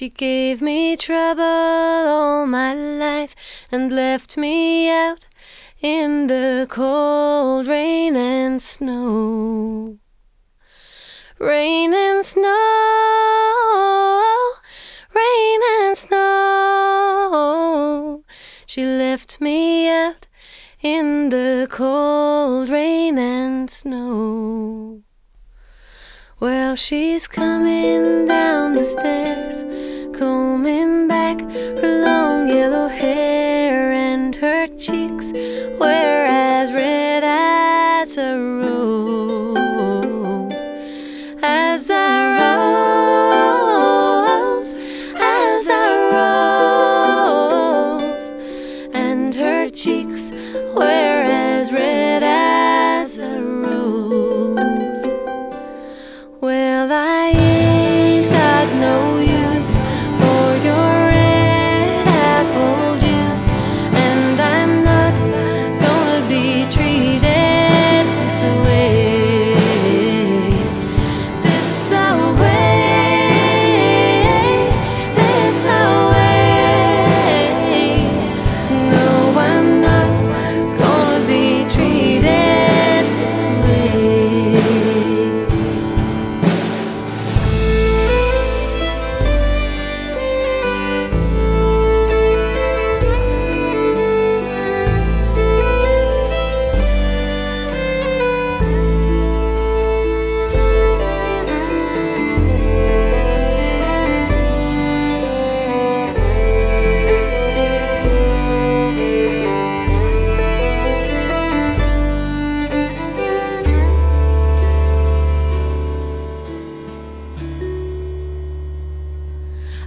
She gave me trouble all my life and left me out in the cold rain and snow. Rain and snow, rain and snow. She left me out in the cold rain and snow. Well, she's coming down the stairs, combing back her long yellow hair, and her cheeks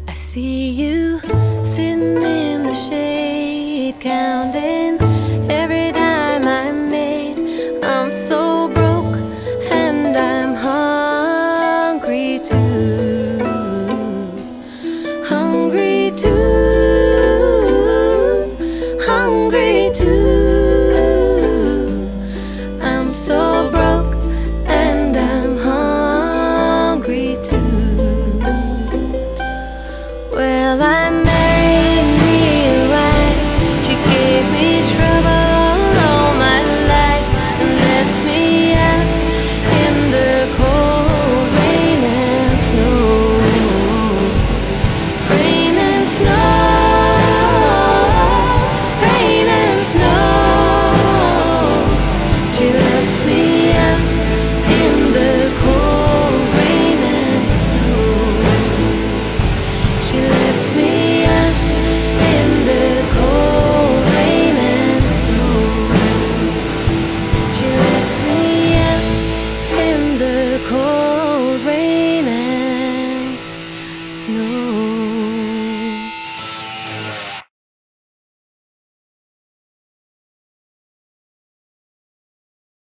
I see you sitting in the shade, counting.